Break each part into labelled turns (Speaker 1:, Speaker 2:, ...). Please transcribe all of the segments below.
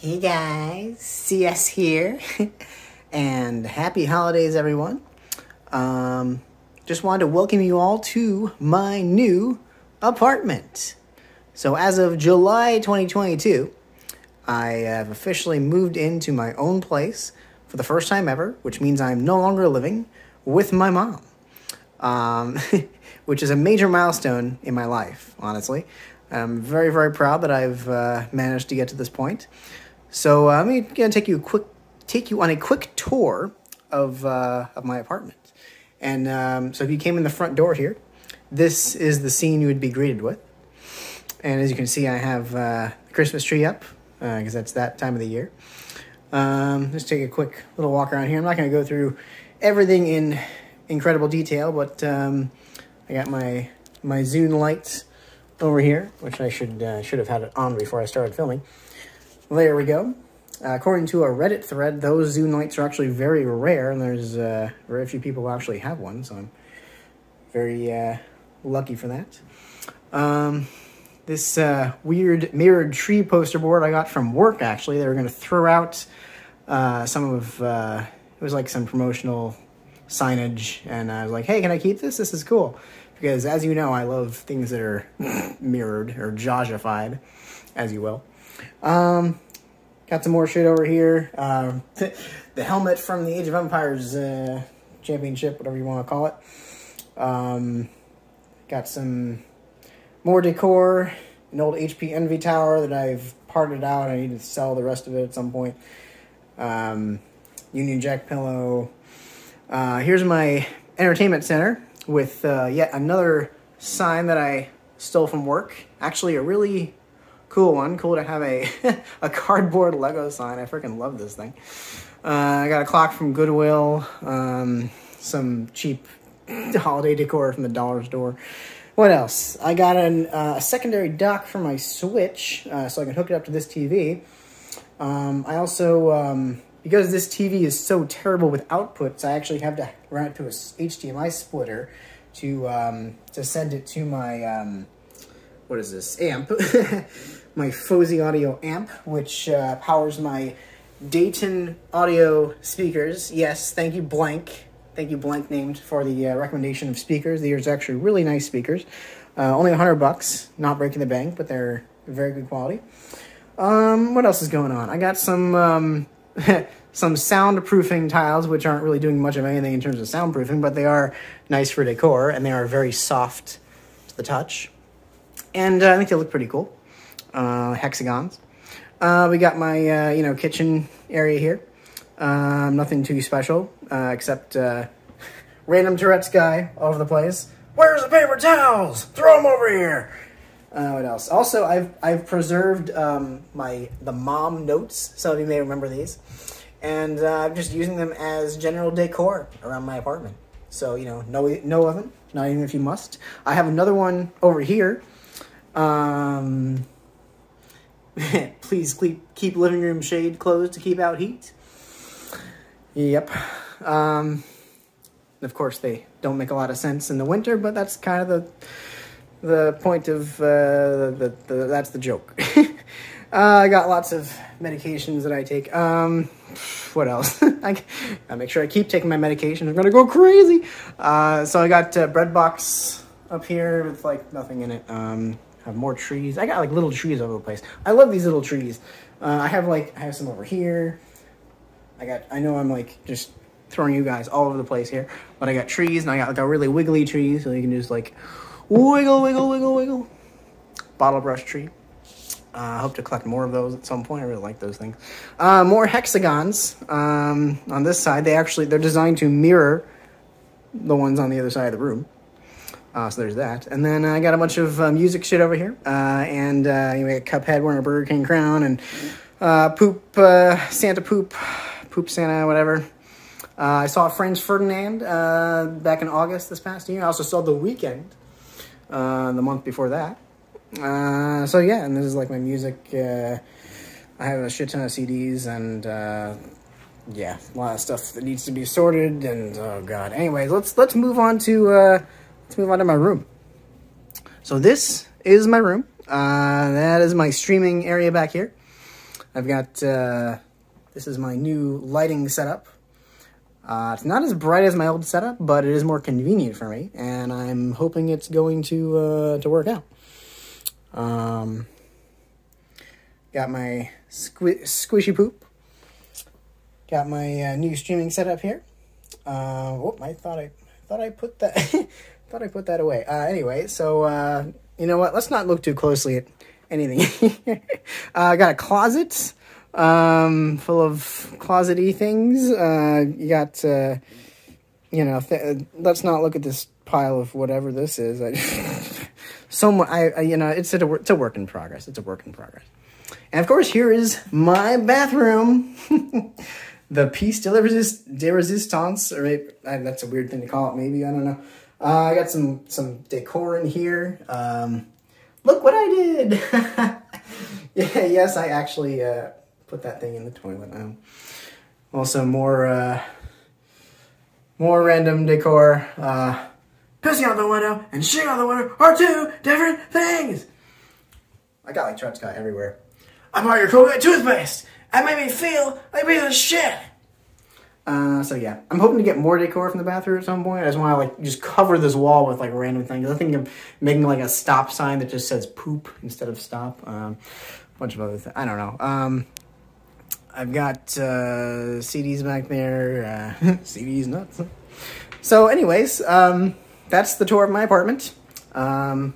Speaker 1: Hey guys, CS here, and happy holidays, everyone. Um, just wanted to welcome you all to my new apartment. So, as of July 2022, I have officially moved into my own place for the first time ever, which means I'm no longer living with my mom, um, which is a major milestone in my life, honestly. I'm very, very proud that I've uh, managed to get to this point. So uh, I'm gonna take you a quick, take you on a quick tour of uh, of my apartment. And um, so if you came in the front door here, this is the scene you would be greeted with. And as you can see, I have uh, Christmas tree up because that's that time of the year. Um, let's take a quick little walk around here. I'm not going to go through everything in incredible detail, but um, I got my my Zune lights over here, which I should uh, should have had it on before I started filming. There we go. Uh, according to a Reddit thread, those Zune lights are actually very rare, and there's uh, very few people who actually have one, so I'm very uh, lucky for that. Um, this uh, weird mirrored tree poster board I got from work, actually. They were going to throw out uh, some of, uh, it was like some promotional signage, and I was like, hey, can I keep this? This is cool because as you know, I love things that are mirrored or Jajified, as you will. Um, got some more shit over here. Um, the helmet from the Age of Empires uh, Championship, whatever you want to call it. Um, got some more decor. An old HP Envy tower that I've parted out. I need to sell the rest of it at some point. Um, Union Jack pillow. Uh, here's my entertainment center with uh, yet another sign that I stole from work. Actually, a really cool one. Cool to have a a cardboard Lego sign. I freaking love this thing. Uh, I got a clock from Goodwill. Um, some cheap holiday decor from the dollar store. What else? I got an, uh, a secondary dock for my Switch, uh, so I can hook it up to this TV. Um, I also, um, because this TV is so terrible with outputs, I actually have to run it through a HDMI splitter to um, to send it to my um, what is this amp, my Fosi Audio amp, which uh, powers my Dayton audio speakers. Yes, thank you, Blank. Thank you, Blank, named for the uh, recommendation of speakers. These are actually really nice speakers. Uh, only 100 bucks, not breaking the bank, but they're very good quality. Um, what else is going on? I got some um, some soundproofing tiles, which aren't really doing much of anything in terms of soundproofing, but they are nice for decor, and they are very soft to the touch. And uh, I think they look pretty cool. Uh, hexagons. Uh, we got my, uh, you know, kitchen area here. Um, nothing too special, uh, except uh, random Tourette's guy all over the place. Where's the paper towels? Throw them over here. What else? Also, I've I've preserved um, my the mom notes. Some of you may remember these, and I'm just using them as general decor around my apartment. So you know, no no oven, not even if you must. I have another one over here. Um, please keep keep living room shade closed to keep out heat. Yep. Um, of course, they don't make a lot of sense in the winter, but that's kind of the the point of uh, the, the, that's the joke. uh, I got lots of medications that I take. Um, what else? I, I make sure I keep taking my medication. I'm gonna go crazy. Uh, so I got uh, bread box up here with like nothing in it. Um, have more trees. I got like little trees all over the place. I love these little trees. Uh, I have like I have some over here. I got, I know I'm like just throwing you guys all over the place here, but I got trees and I got like a really wiggly tree so you can just like wiggle, wiggle, wiggle, wiggle. Bottle brush tree. Uh, I hope to collect more of those at some point. I really like those things. Uh, more hexagons um, on this side. They actually, they're designed to mirror the ones on the other side of the room. Uh, so there's that. And then I got a bunch of uh, music shit over here. Uh, and uh, you know, Cuphead wearing a Burger King crown and uh, poop, uh, Santa poop Poop Santa, whatever. Uh, I saw Franz Ferdinand back in August this past year. I also saw The Weeknd uh, the month before that. So yeah, and this is like my music. I have a shit ton of CDs and yeah, a lot of stuff that needs to be sorted. And oh god. Anyways, let's let's move on to let's move on to my room. So this is my room. that is my streaming area back here. I've got, uh, this is my new lighting setup. Uh, it's not as bright as my old setup, but it is more convenient for me, and I'm hoping it's going to uh, to work out. Um, got my squi squishy poop. Got my uh, new streaming setup here. Uh, whoop! I thought I thought I put that thought I put that away. Uh, anyway, so uh, you know what? Let's not look too closely at anything. uh, I got a closet um, full of closety things. Uh, you got, uh, you know, let's not look at this pile of whatever this is. I, so I, I, you know, it's a it's a work in progress. It's a work in progress. And of course, here is my bathroom. the piece de, de resistance, or maybe, that's a weird thing to call it. Maybe I don't know. Uh, I got some some decor in here. Um, look what I did. yeah, yes, I actually uh, put that thing in the toilet now. Also, more uh, more random decor. Uh, pissing out the window and shitting out the window are two different things. I got like Trutska everywhere. I bought your Colgate toothpaste. That made me feel like a piece of shit. Uh, so yeah, I'm hoping to get more decor from the bathroom at some point. I just want to like just cover this wall with like random things. I think I'm making like a stop sign that just says poop instead of stop. Um, a bunch of other things. I don't know. Um, I've got uh, CDs back there. Uh, CDs nuts. So, anyways, um, that's the tour of my apartment. Um,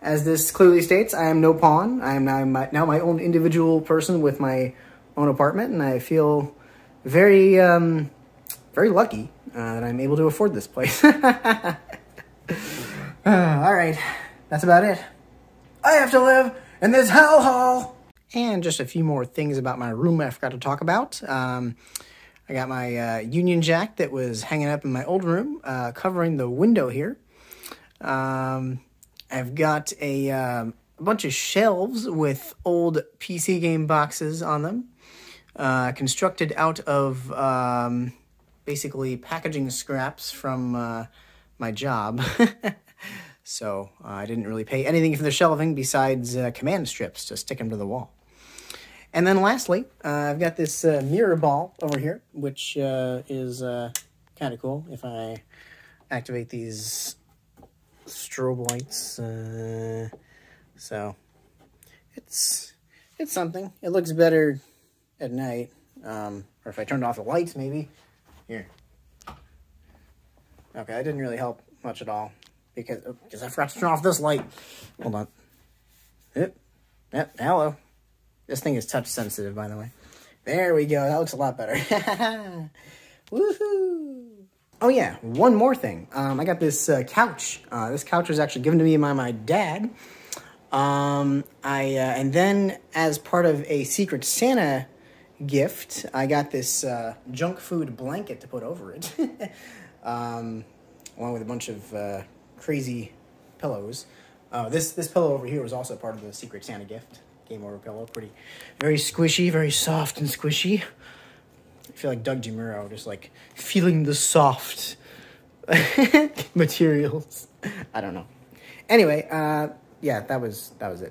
Speaker 1: as this clearly states, I am no pawn. I am now my, now my own individual person with my own apartment, and I feel very, um, very lucky uh, that I'm able to afford this place. uh, all right, that's about it. I have to live in this hellhole. And just a few more things about my room I forgot to talk about. Um, I got my uh, Union Jack that was hanging up in my old room, uh, covering the window here. Um, I've got a, um, a bunch of shelves with old PC game boxes on them uh, constructed out of um, basically packaging scraps from uh, my job. so uh, I didn't really pay anything for the shelving besides uh, command strips to stick them to the wall. And then lastly, uh, I've got this mirror ball over here, which is kind of cool if I activate these strobe lights. so it's it's something. It looks better at night. Um, or if I turned off the lights, maybe. Here. Okay, that didn't really help much at all. Because, because oh, I forgot to turn off this light. Hold on. Yep. Yep, hello. This thing is touch sensitive, by the way. There we go. That looks a lot better. Woohoo! Oh yeah, one more thing. Um, I got this uh, couch. Uh, this couch was actually given to me by my dad. Um, I uh, and then as part of a Secret Santa gift, I got this uh, junk food blanket to put over it, um, along with a bunch of uh, crazy pillows. Uh, this this pillow over here was also part of the Secret Santa gift. Game over pillow, pretty, very squishy, very soft and squishy. I feel like Doug DeMuro, just like feeling the soft materials. I don't know. Anyway, uh, yeah, that was that was it.